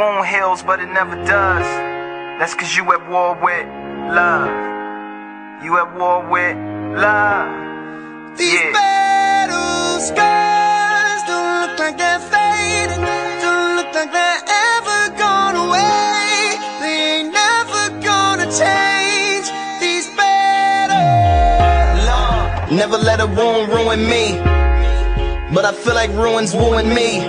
wound heals, but it never does. That's cause you at war with love. You at war with love. These yeah. battle scars don't look like they're fading. Don't look like they're ever gone away. They ain't never gonna change. These battles. Never let a wound ruin me. But I feel like ruins wooing me.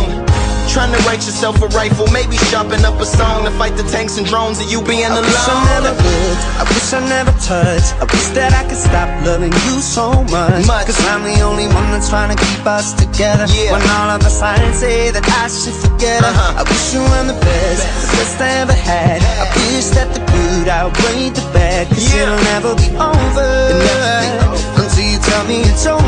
Trying to write yourself a rifle, maybe sharpen up a song to fight the tanks and drones of you being I wish I never alone. would, I wish I never touched I wish that I could stop loving you so much, Much. Cause I'm the only one that's trying to keep us together Yeah. When all of the signs say that I should forget her Uh-huh. I wish you were the best, the best I ever had I wish that the good outweighed the bad Cause Yeah. it'll never be over It'll never be over. Until you tell me it's over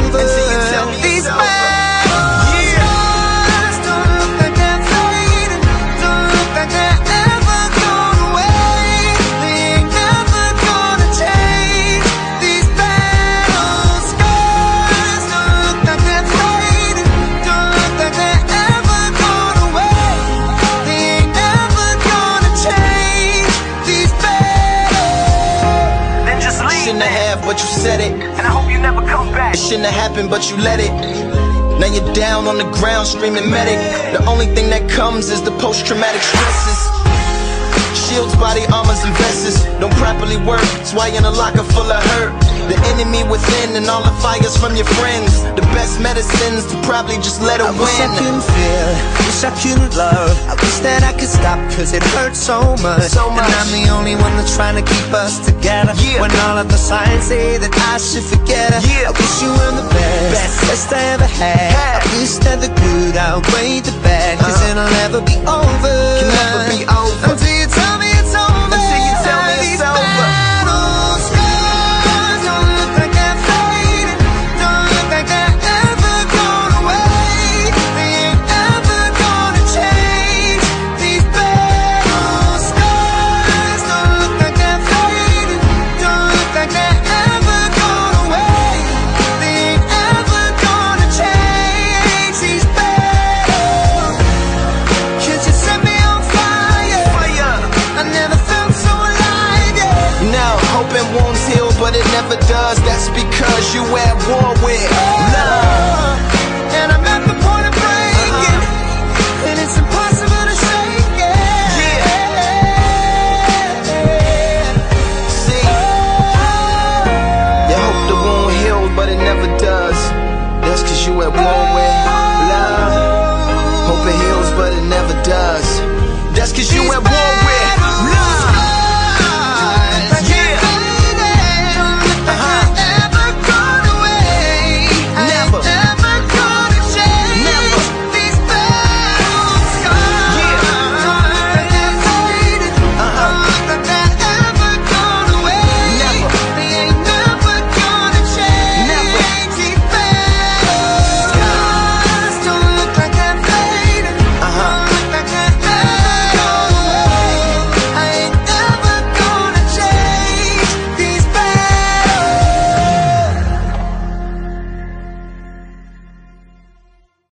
said it. And I hope you never come back. It shouldn't have happened, but you let it. Now you're down on the ground screaming medic. The only thing that comes is the post traumatic stresses. Shields, body armors, and vests don't properly work. That's why you're in a locker full of hurt. The enemy within and all the fires from your friends. The best medicines to probably just let it I wish I win. couldn't feel, wish I couldn't love I wish that I could stop cause it hurts so much So much. And I'm the only one that's trying to keep us together Yeah. When all of the signs say that I should forget her Yeah. I wish you were the best, Best. best I ever had Had. I wish that the good outweighed the bad Cause Uh-huh. it'll never be over Can never be over. you at war with. Love. And I'm at the point of breaking. Uh-huh. And it's impossible to shake it. Yeah. See? Oh. You hope the wound heals, but it never does. That's cause you at war with. Love. Hope it heals, but it never does. That's cause you at war